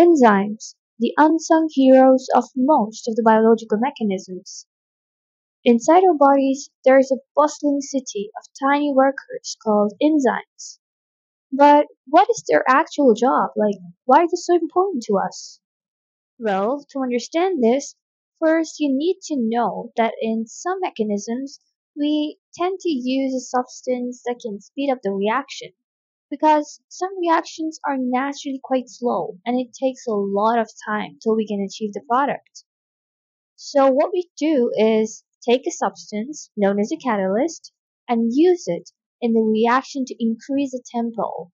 Enzymes, the unsung heroes of most of the biological mechanisms. Inside our bodies, there is a bustling city of tiny workers called enzymes. But what is their actual job? Like, why are they so important to us? Well, to understand this, first you need to know that in some mechanisms, we tend to use a substance that can speed up the reaction because some reactions are naturally quite slow and it takes a lot of time till we can achieve the product. So what we do is take a substance known as a catalyst and use it in the reaction to increase the tempo.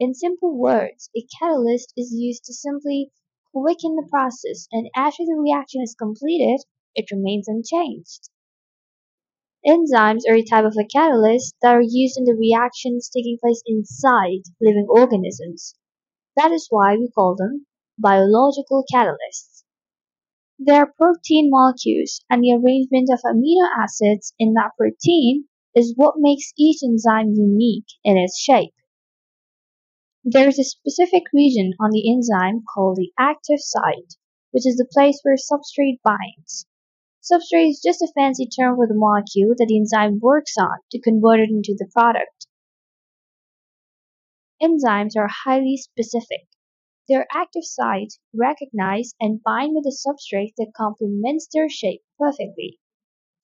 In simple words, a catalyst is used to simply quicken the process and after the reaction is completed, it remains unchanged. Enzymes are a type of a catalyst that are used in the reactions taking place inside living organisms. That is why we call them biological catalysts. They are protein molecules, and the arrangement of amino acids in that protein is what makes each enzyme unique in its shape. There is a specific region on the enzyme called the active site, which is the place where substrate binds. Substrate is just a fancy term for the molecule that the enzyme works on to convert it into the product. Enzymes are highly specific. Their active sites recognize and bind with a substrate that complements their shape perfectly,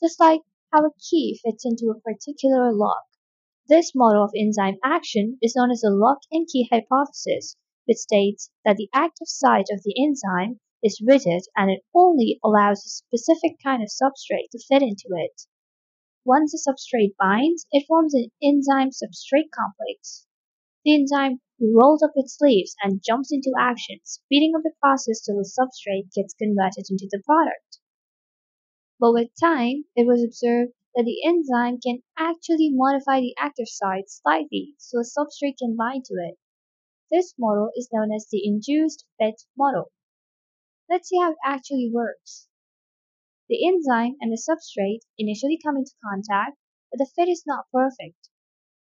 just like how a key fits into a particular lock. This model of enzyme action is known as the lock and key hypothesis, which states that the active site of the enzyme is rigid and it only allows a specific kind of substrate to fit into it. Once the substrate binds, it forms an enzyme substrate complex. The enzyme rolls up its sleeves and jumps into action, speeding up the process till the substrate gets converted into the product. But with time, it was observed that the enzyme can actually modify the active site slightly so a substrate can bind to it. This model is known as the induced fit model. Let's see how it actually works. The enzyme and the substrate initially come into contact, but the fit is not perfect.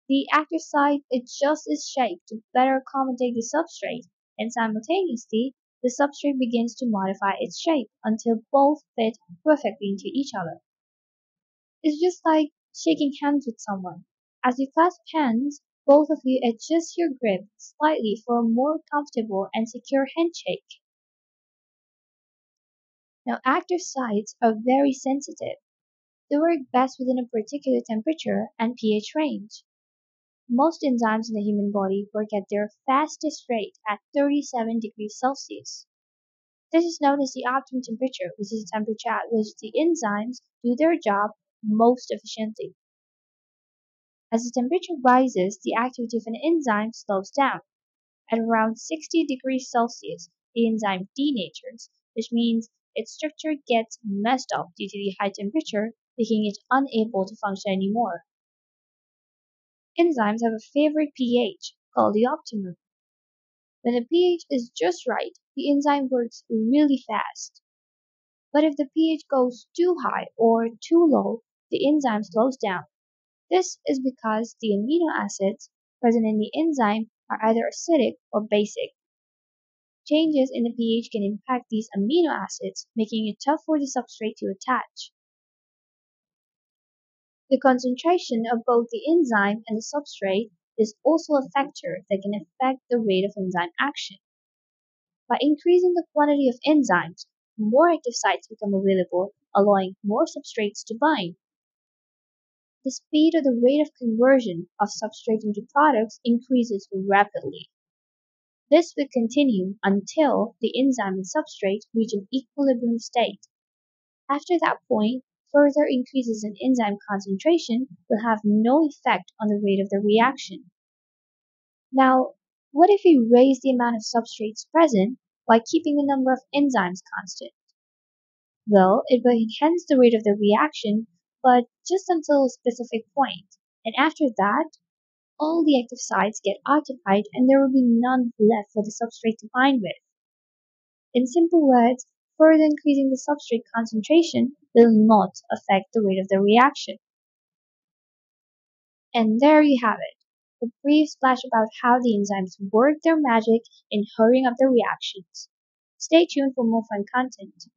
The active site adjusts its shape to better accommodate the substrate, and simultaneously, the substrate begins to modify its shape until both fit perfectly into each other. It's just like shaking hands with someone. As you clasp hands, both of you adjust your grip slightly for a more comfortable and secure handshake. Now, active sites are very sensitive. They work best within a particular temperature and pH range. Most enzymes in the human body work at their fastest rate at 37 degrees Celsius. This is known as the optimum temperature, which is the temperature at which the enzymes do their job most efficiently. As the temperature rises, the activity of an enzyme slows down. At around 60 degrees Celsius, the enzyme denatures, which means its structure gets messed up due to the high temperature, making it unable to function anymore. Enzymes have a favorite pH, called the optimum. When the pH is just right, the enzyme works really fast. But if the pH goes too high or too low, the enzyme slows down. This is because the amino acids present in the enzyme are either acidic or basic. Changes in the pH can impact these amino acids, making it tough for the substrate to attach. The concentration of both the enzyme and the substrate is also a factor that can affect the rate of enzyme action. By increasing the quantity of enzymes, more active sites become available, allowing more substrates to bind. The speed or the rate of conversion of substrate into products increases rapidly. This will continue until the enzyme and substrate reach an equilibrium state. After that point, further increases in enzyme concentration will have no effect on the rate of the reaction. Now, what if we raise the amount of substrates present while keeping the number of enzymes constant? Well, it will enhance the rate of the reaction, but just until a specific point, and after that, all the active sites get occupied and there will be none left for the substrate to bind with. In simple words, further increasing the substrate concentration will not affect the rate of the reaction. And there you have it. a brief splash about how the enzymes work their magic in hurrying up the reactions. Stay tuned for more fun content.